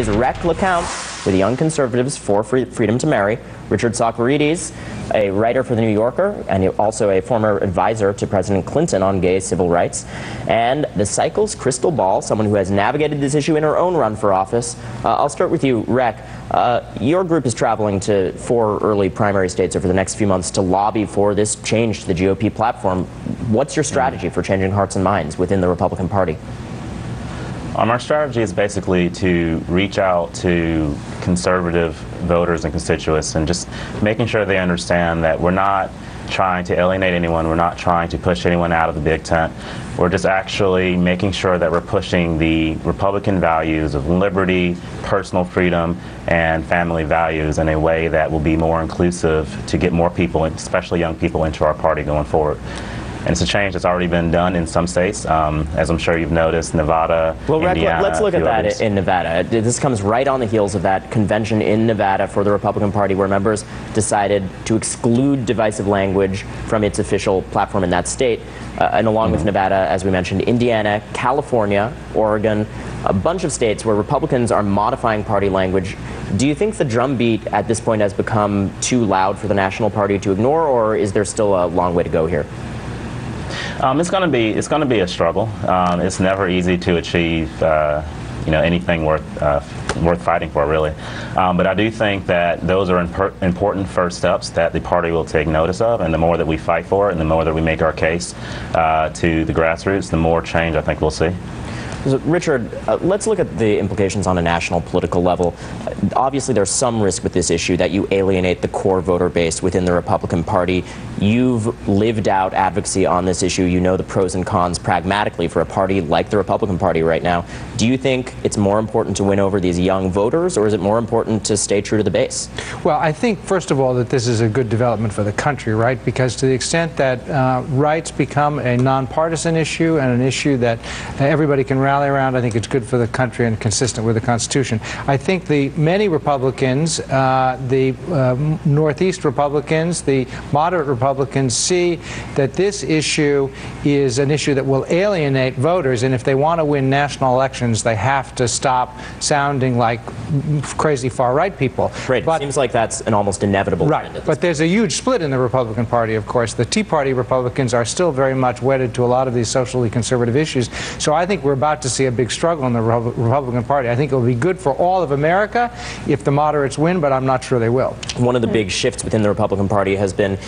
is Rek LeCounte with Young Conservatives for Freedom to Marry, Richard Socarides, a writer for The New Yorker and also a former advisor to President Clinton on gay civil rights, and the Cycle's Krystal Ball, someone who has navigated this issue in her own run for office. Uh, I'll start with you, Rek. Uh, your group is traveling to four early primary states over the next few months to lobby for this change to the GOP platform. What's your strategy for changing hearts and minds within the Republican Party? Um, our strategy is basically to reach out to conservative voters and constituents and just making sure they understand that we're not trying to alienate anyone. We're not trying to push anyone out of the big tent. We're just actually making sure that we're pushing the Republican values of liberty, personal freedom, and family values in a way that will be more inclusive to get more people, especially young people, into our party going forward. And it's a change that's already been done in some states. Um, as I'm sure you've noticed, Nevada, well, Indiana, let's look at that others. in Nevada. This comes right on the heels of that convention in Nevada for the Republican Party where members decided to exclude divisive language from its official platform in that state. Uh, and along mm -hmm. with mm-hmm. Nevada, as we mentioned, Indiana, California, Oregon, a bunch of states where Republicans are modifying party language. Do you think the drumbeat at this point has become too loud for the National Party to ignore, or is there still a long way to go here? Um, it's going to be it's going to be a struggle. Um, it's never easy to achieve. Uh, you know anything worth uh, worth fighting for, really. Um, but I do think that those are important first steps that the party will take notice of, and the more that we fight for it, and the more that we make our case uh, to the grassroots, the more change I think we'll see. So, Richard, uh, let's look at the implications on a national political level. Uh, obviously, there's some risk with this issue that you alienate the core voter base within the Republican Party. You've lived out advocacy on this issue. You know the pros and cons pragmatically for a party like the Republican Party right now. Do you think it's more important to win over these young voters, or is it more important to stay true to the base? Well, I think, first of all, that this is a good development for the country, right? Because to the extent that uh, rights become a nonpartisan issue and an issue that everybody can rally around. I think it's good for the country and consistent with the Constitution. I think the many Republicans, uh, the uh, Northeast Republicans, the moderate Republicans see that this issue is an issue that will alienate voters, and if they want to win national elections, they have to stop sounding like crazy far-right people. Right. But, it seems like that's an almost inevitable right. But point. there's a huge split in the Republican Party, of course. The Tea Party Republicans are still very much wedded to a lot of these socially conservative issues. So I think we're about to see a big struggle in the Republican Party. I think it will be good for all of America if the moderates win, but I'm not sure they will. One of the big shifts within the Republican Party has been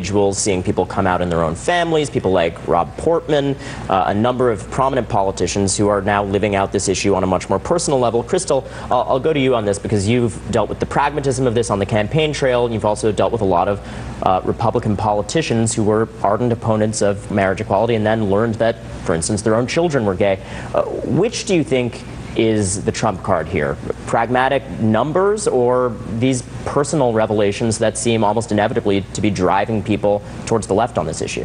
individuals seeing people come out in their own families, people like Rob Portman, uh, a number of prominent politicians who are now living out this issue on a much more personal level. Krystal, I'll, I'll go to you on this because you've dealt with the pragmatism of this on the campaign trail, and you've also dealt with a lot of uh, Republican politicians who were ardent opponents of marriage equality and then learned that, for instance, their own children were gay. Uh, which do you think is the trump card here? Pragmatic numbers or these personal revelations that seem almost inevitably to be driving people towards the left on this issue?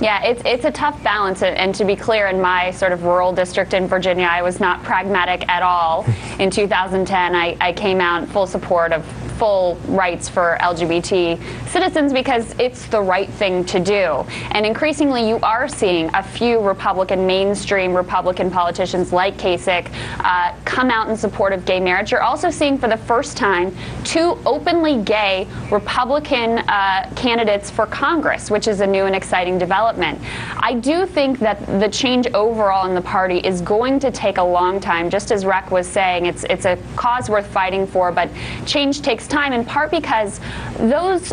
Yeah, it's, it's a tough balance. And to be clear, in my sort of rural district in Virginia, I was not pragmatic at all. In 2010, I, I came out in full support of full rights for LGBT citizens because it's the right thing to do. And increasingly, you are seeing a few Republican, mainstream Republican politicians like Kasich uh, come out in support of gay marriage. You're also seeing for the first time two openly gay Republican uh, candidates for Congress, which is a new and exciting development. I do think that the change overall in the party is going to take a long time. Just as Rek was saying, it's, it's a cause worth fighting for, but change takes time, in part because those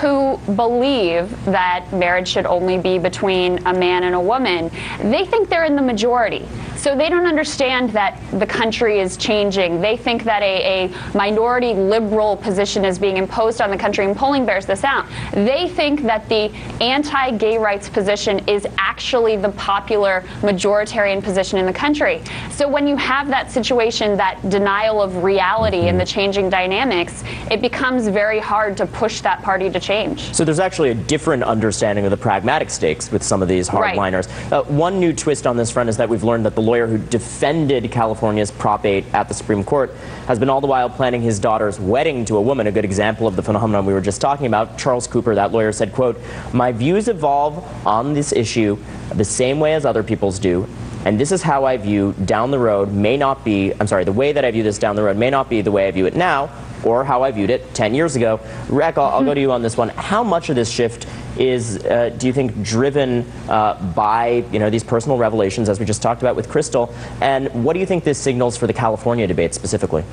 who believe that marriage should only be between a man and a woman, they think they're in the majority. So they don't understand that the country is changing. They think that a, a minority liberal position is being imposed on the country, and polling bears this out. They think that the anti gay rights position is actually the popular majoritarian position in the country. So when you have that situation, that denial of reality and the changing dynamics, it becomes very hard to push that party to change. So there's actually a different understanding of the pragmatic stakes with some of these hardliners. Right. Uh, one new twist on this front is that we've learned that the lawyer who defended California's Prop 8 at the Supreme Court has been all the while planning his daughter's wedding to a woman, a good example of the phenomenon we were just talking about. Charles Cooper, that lawyer, said, quote, my views evolve on this issue the same way as other people's do And this is how I view down the road may not be, I'm sorry, the way that I view this down the road may not be the way I view it now or how I viewed it 10 years ago. Rek, I'll, I'll go to you on this one. How much of this shift is, uh, do you think, driven uh, by you know these personal revelations, as we just talked about with Krystal? And what do you think this signals for the California debate specifically?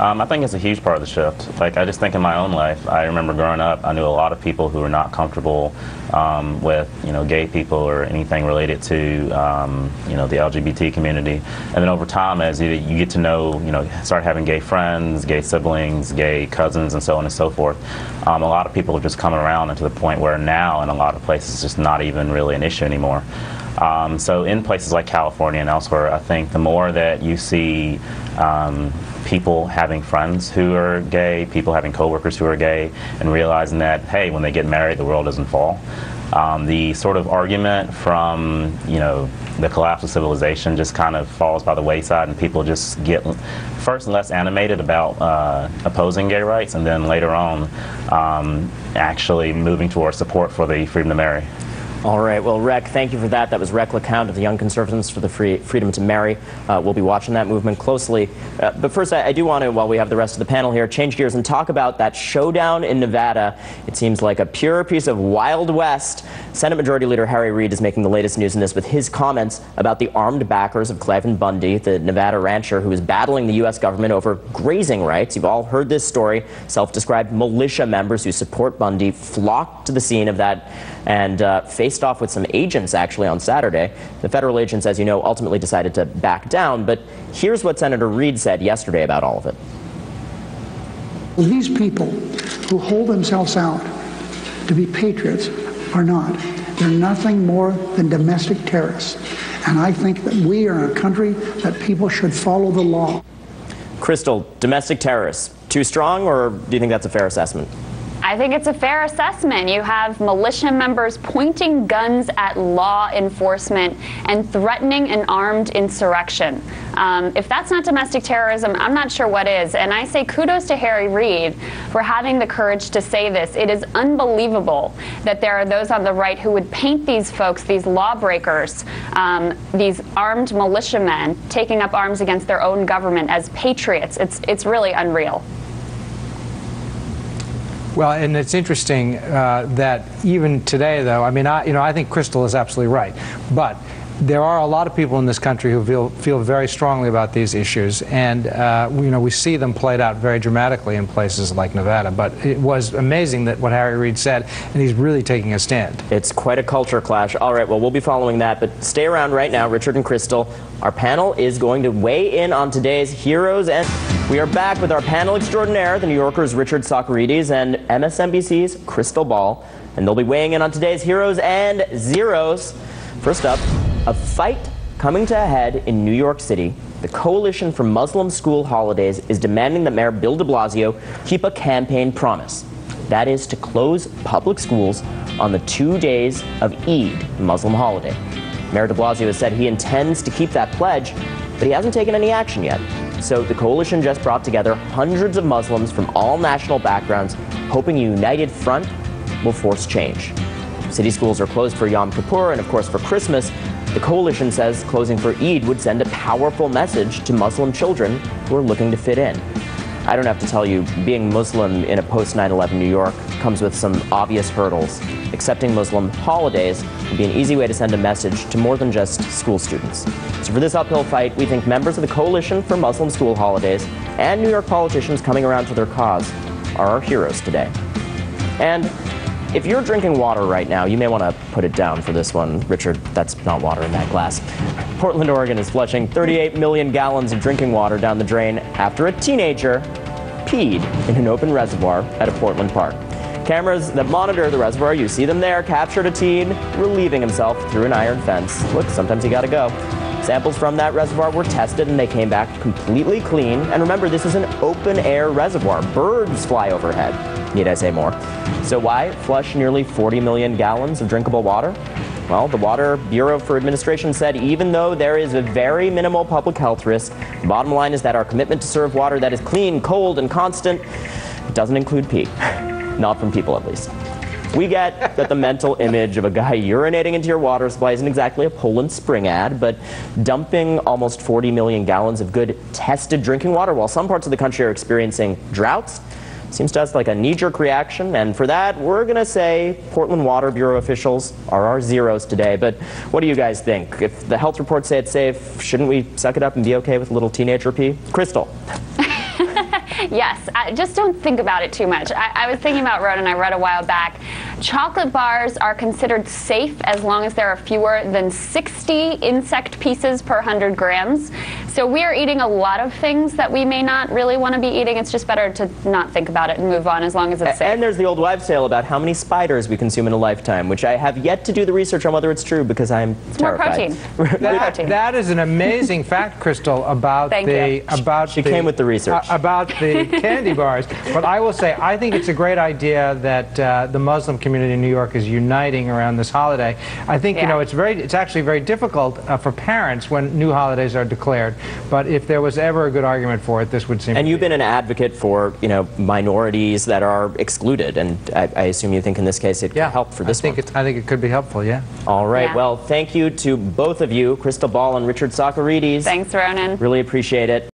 Um, I think it's a huge part of the shift. Like I just think in my own life, I remember growing up, I knew a lot of people who were not comfortable um, with you know gay people or anything related to um, you know the LGBT community. And then over time, as you, you, get to know, you know, start having gay friends, gay siblings, gay cousins, and so on and so forth. Um, a lot of people are just coming around and to the point where now, in a lot of places, it's just not even really an issue anymore. Um, so in places like California and elsewhere, I think the more that you see um, people having friends who are gay, people having coworkers who are gay, and realizing that, hey, when they get married, the world doesn't fall. Um, the sort of argument from, you know, the collapse of civilization just kind of falls by the wayside, and people just get first less animated about uh, opposing gay rights, and then later on, um, actually moving towards support for the freedom to marry. All right. Well, Rek, thank you for that. That was Rek LeCounte of the Young Conservatives for the free, Freedom to Marry. Uh, we'll be watching that movement closely. Uh, but first, I, I, do want to, while we have the rest of the panel here, change gears and talk about that showdown in Nevada. It seems like a pure piece of Wild West. Senate Majority Leader Harry Reid is making the latest news in this with his comments about the armed backers of Cliven Bundy, the Nevada rancher who is battling the U.S. government over grazing rights. You've all heard this story. Self-described militia members who support Bundy flocked to the scene of that and uh, faced off with some agents actually on Saturday. The federal agents, as you know, ultimately decided to back down. But here's what Senator Reid said yesterday about all of it. These people who hold themselves out to be patriots are not. They're nothing more than domestic terrorists. And I think that we are a country that people should follow the law. Krystal, domestic terrorists, too strong, or do you think that's a fair assessment? I think it's a fair assessment. You have militia members pointing guns at law enforcement and threatening an armed insurrection. Um, if that's not domestic terrorism, I'm not sure what is. And I say kudos to Harry Reid for having the courage to say this. It is unbelievable that there are those on the right who would paint these folks, these lawbreakers, um, these armed militiamen taking up arms against their own government as patriots. It's, it's really unreal. Well, and it's interesting uh, that even today, though, I mean, I, you know, I think Krystal is absolutely right, but there are a lot of people in this country who feel, feel very strongly about these issues, and uh, you know we see them played out very dramatically in places like Nevada. But it was amazing that what Harry Reid said, and he's really taking a stand. It's quite a culture clash. All right, well we'll be following that, but stay around right now, Richard and Krystal, Our panel is going to weigh in on today's heroes, and we are back with our panel extraordinaire, the New Yorker's Richard Socarides and MSNBC's Krystal Ball, and they'll be weighing in on today's heroes and zeros. First up. A fight coming to a head in New York City. The Coalition for Muslim School Holidays is demanding that Mayor Bill de Blasio keep a campaign promise. That is to close public schools on the two days of Eid, Muslim holiday. Mayor de Blasio has said he intends to keep that pledge, but he hasn't taken any action yet. So the coalition just brought together hundreds of Muslims from all national backgrounds, hoping a united front will force change. City schools are closed for Yom Kippur and, of course, for Christmas, the coalition says closing for Eid would send a powerful message to Muslim children who are looking to fit in. I don't have to tell you, being Muslim in a post 9 11 New York comes with some obvious hurdles. Accepting Muslim holidays would be an easy way to send a message to more than just school students. So, for this uphill fight, we think members of the Coalition for Muslim School Holidays and New York politicians coming around to their cause are our heroes today. And if you're drinking water right now, you may want to put it down for this one. Richard, that's not water in that glass. Portland, Oregon is flushing 38 million gallons of drinking water down the drain after a teenager peed in an open reservoir at a Portland park. Cameras that monitor the reservoir, you see them there, captured a teen relieving himself through an iron fence. Look, sometimes you gotta go. Samples from that reservoir were tested and they came back completely clean. And remember, this is an open air reservoir. Birds fly overhead. Need I say more? So why flush nearly 40 million gallons of drinkable water? Well, the Water Bureau for Administration said even though there is a very minimal public health risk, the bottom line is that our commitment to serve water that is clean, cold, and constant doesn't include pee. Not from people, at least. We get that the mental image of a guy urinating into your water supply isn't exactly a Poland Spring ad, but dumping almost 40 million gallons of good tested drinking water while some parts of the country are experiencing droughts seems to us like a knee-jerk reaction, and for that, we're going to say Portland Water Bureau officials are our zeros today. But what do you guys think? If the health reports say it's safe, shouldn't we suck it up and be okay with a little teenager pee? Krystal. Yes, I, just don't think about it too much. I, I was thinking about Ronan, I read a while back. Chocolate bars are considered safe as long as there are fewer than 60 insect pieces per 100 grams. So we are eating a lot of things that we may not really want to be eating. It's just better to not think about it and move on as long as it's safe. And there's the old wives' tale about how many spiders we consume in a lifetime, which I have yet to do the research on whether it's true because I'm more terrified. protein. That, protein. that is an amazing fact, Krystal, about Thank the you. about She the, came with the research. uh, about the candy bars. But I will say, I think it's a great idea that uh, the Muslim community in New York is uniting around this holiday. I think you know it's very it's actually very difficult uh, for parents when new holidays are declared. But if there was ever a good argument for it, this would seem. And to you've be. been an advocate for, you know, minorities that are excluded, and I, I assume you think in this case it could help for this I think one. It, I think it could be helpful. Yeah. All right. Yeah. Well, thank you to both of you, Krystal Ball and Richard Socarides. Thanks, Ronan. Really appreciate it.